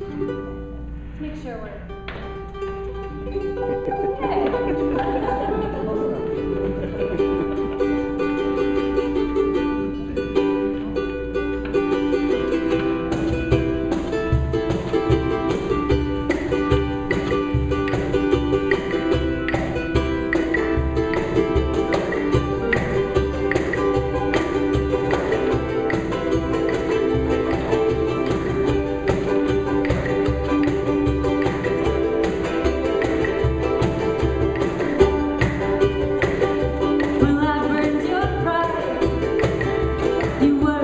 Make sure we're. you were